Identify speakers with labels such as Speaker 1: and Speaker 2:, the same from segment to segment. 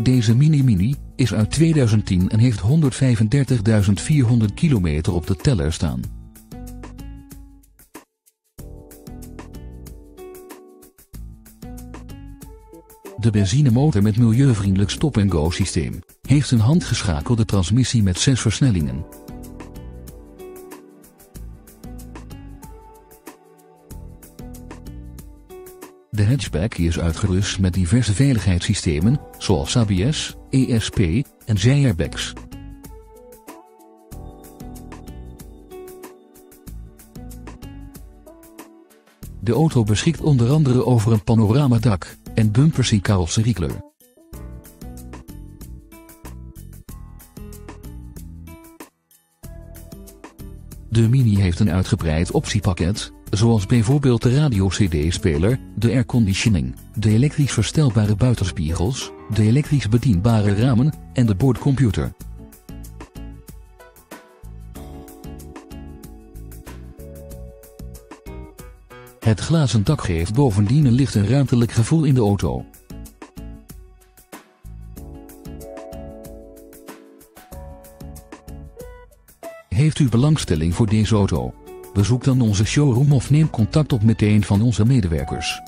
Speaker 1: Deze Mini Mini is uit 2010 en heeft 135.400 kilometer op de teller staan. De benzinemotor met milieuvriendelijk stop-and-go systeem heeft een handgeschakelde transmissie met zes versnellingen. De hatchback is uitgerust met diverse veiligheidssystemen, zoals ABS, ESP en zijairbags. De auto beschikt onder andere over een panoramadak en bumpers in carrosseriekleur. De Mini heeft een uitgebreid optiepakket, zoals bijvoorbeeld de radio-cd-speler, de airconditioning, de elektrisch verstelbare buitenspiegels, de elektrisch bedienbare ramen en de boordcomputer. Het glazen dak geeft bovendien een licht en ruimtelijk gevoel in de auto. Heeft u belangstelling voor deze auto? Bezoek dan onze showroom of neem contact op met een van onze medewerkers.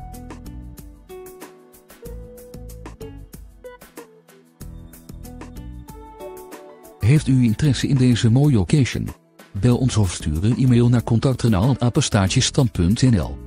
Speaker 1: Heeft u interesse in deze mooie occasion? Bel ons of stuur een e-mail naar contactrenaal@apenstaartjesstand.nl